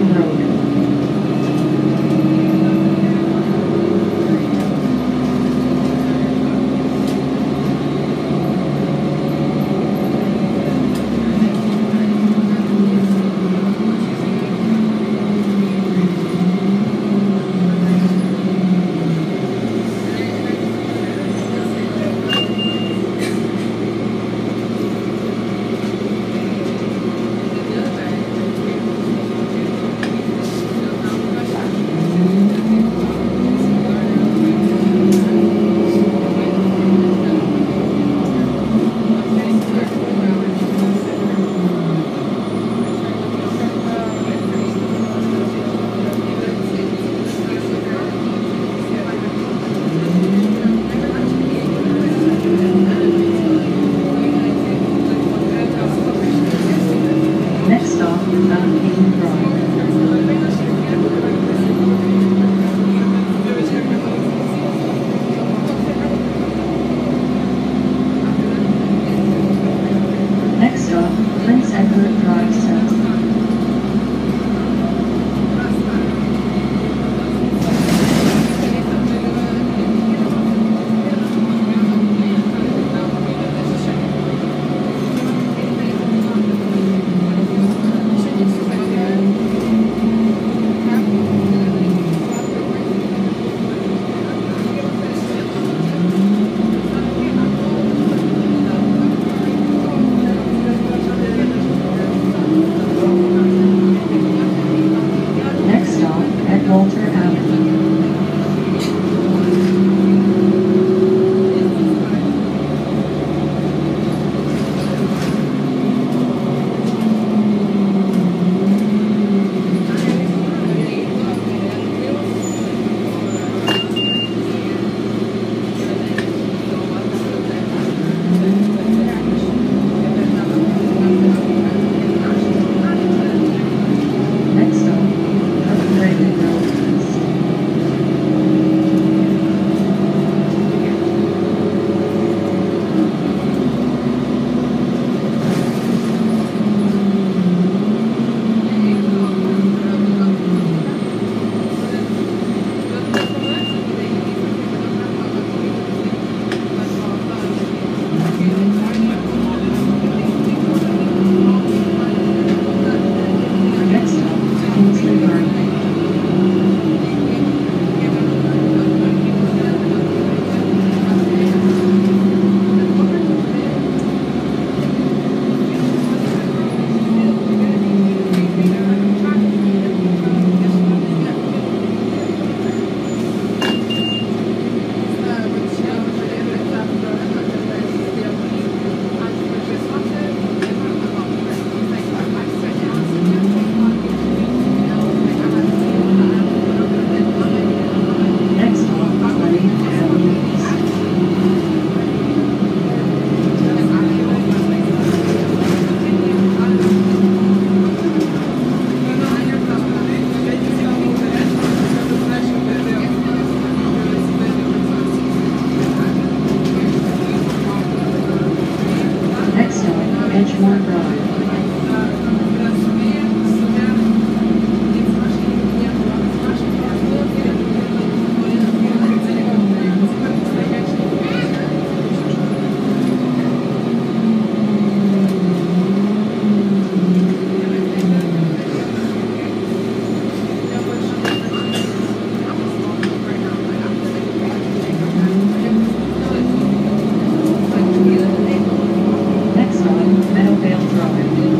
Berry Edward Drive Center. 样子啊，没有。